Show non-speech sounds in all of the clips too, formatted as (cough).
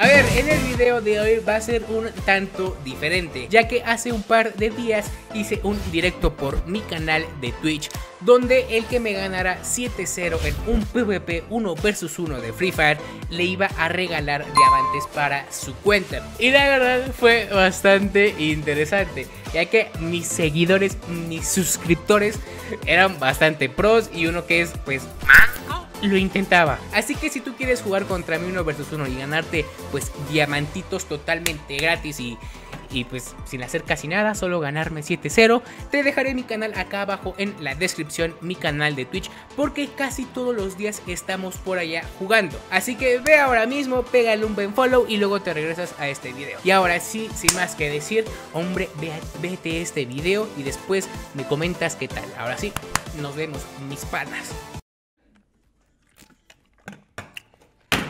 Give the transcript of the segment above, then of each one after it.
A ver, en el video de hoy va a ser un tanto diferente, ya que hace un par de días hice un directo por mi canal de Twitch, donde el que me ganara 7-0 en un PvP 1 vs 1 de Free Fire le iba a regalar diamantes para su cuenta. Y la verdad fue bastante interesante, ya que mis seguidores, mis suscriptores eran bastante pros y uno que es pues manco lo intentaba. Así que si tú quieres jugar contra mí uno versus uno y ganarte pues diamantitos totalmente gratis y, y pues sin hacer casi nada, solo ganarme 7-0, te dejaré mi canal acá abajo en la descripción, mi canal de Twitch, porque casi todos los días estamos por allá jugando. Así que ve ahora mismo, pégale un buen follow y luego te regresas a este video. Y ahora sí, sin más que decir, hombre, ve, vete este video y después me comentas qué tal. Ahora sí, nos vemos, mis panas.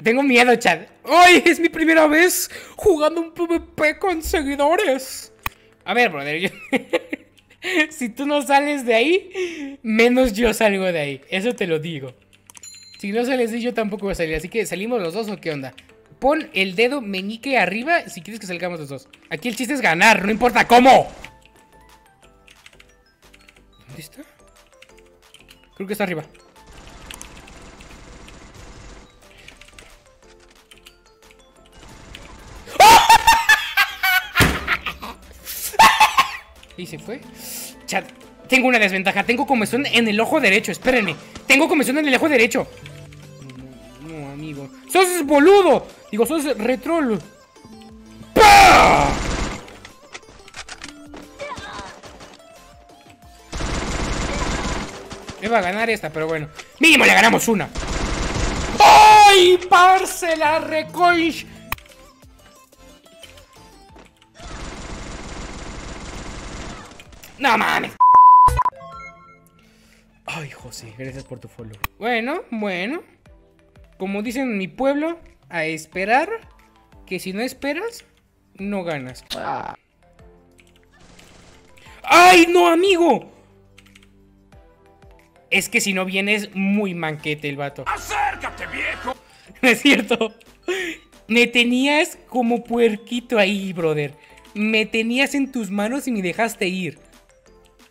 Tengo miedo, Chad. ¡Ay! Es mi primera vez jugando un PvP con seguidores. A ver, brother. (laughs) si tú no sales de ahí, menos yo salgo de ahí. Eso te lo digo. Si no sales de ahí, yo tampoco voy a salir. Así que salimos los dos o qué onda. Pon el dedo meñique arriba si quieres que salgamos los dos. Aquí el chiste es ganar, no importa cómo. ¿Dónde está? Creo que está arriba. Y se fue. Chat, tengo una desventaja. Tengo comezón en el ojo derecho. Espérenme. Tengo comezón en el ojo derecho. No, amigo. ¡Sos boludo! Digo, sos retrol. ¡Pah! Va a ganar esta, pero bueno. Mínimo le ganamos una. ¡Ay, parce, la! No mames. Ay, José, gracias por tu follow. Bueno, bueno. Como dicen en mi pueblo, a esperar. Que si no esperas, no ganas. ¡Ay, no, amigo! Es que si no vienes, muy manquete el vato. ¡Acércate, viejo! No (laughs) es cierto. Me tenías como puerquito ahí, brother. Me tenías en tus manos y me dejaste ir.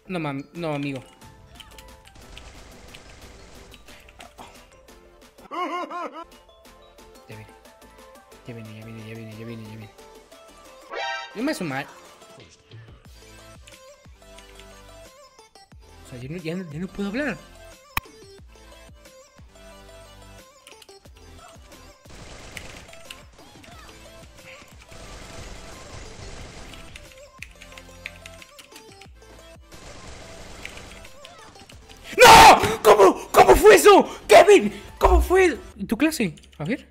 No, mam no, amigo. Ya viene. Ya viene, ya viene, ya viene, ya viene, ya viene. No me mal. O sea, ya, ya no puedo hablar. Eso? ¡Kevin! ¿Cómo fue? ¿Tu clase? A ver.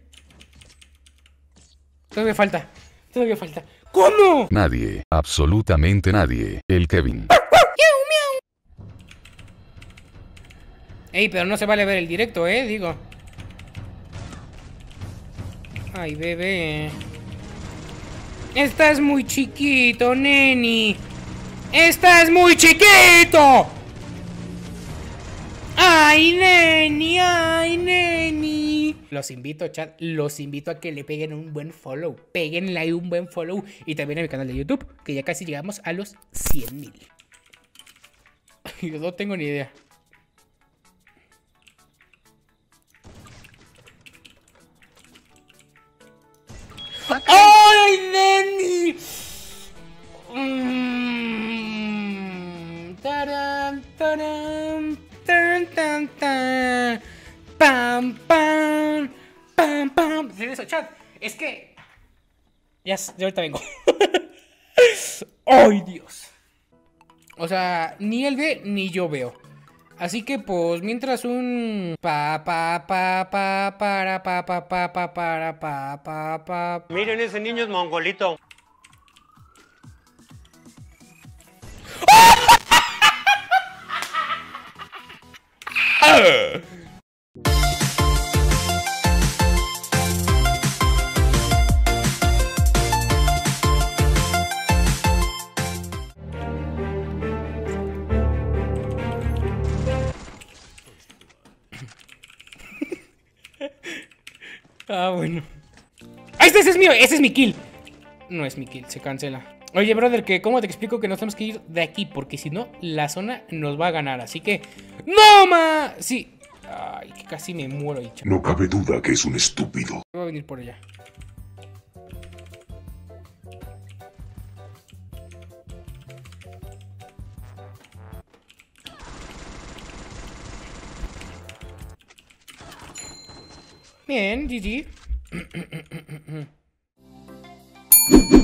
Todavía falta. Todavía falta. ¿Cómo? Nadie, absolutamente nadie. El Kevin. Ey, pero no se vale ver el directo, eh, digo. Ay, bebé. Estás muy chiquito, neni. Estás muy chiquito. ¡Ay, neni! ¡Ay, neni! Los invito, chat, los invito a que le peguen un buen follow. Péguenle ahí un buen follow. Y también a mi canal de YouTube, que ya casi llegamos a los 100 mil. Yo no tengo ni idea. ¡Ay, neni! Mm, taram, taram, tan, tan. Pam, pam, pam, pam. ¿Sí eso, chat? Es que. Ya, ya ahorita vengo. (laughs) ¡Ay, Dios! O sea, ni él ve ni yo veo. Así que pues mientras un pa pa pa pa para pa pa pa pa para pa pa pa Miren, ese niño es mongolito. (laughs) Ah, bueno. ¡Ay! está! ¡Ese es mío! ¡Ese es mi kill! No es mi kill, se cancela. Oye, brother, que ¿cómo te explico que nos tenemos que ir de aquí? Porque si no, la zona nos va a ganar. Así que... ¡No, ma! Sí. Ay, que casi me muero ahí, chaval. No cabe duda que es un estúpido. Voy a venir por allá. Bien, GG. (clears throat) (clears throat)